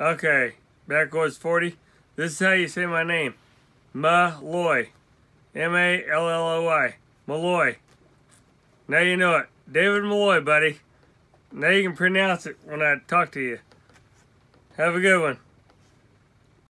Okay, backwoods 40. This is how you say my name. Malloy. M-A-L-L-O-Y. Malloy. Now you know it. David Malloy, buddy. Now you can pronounce it when I talk to you. Have a good one.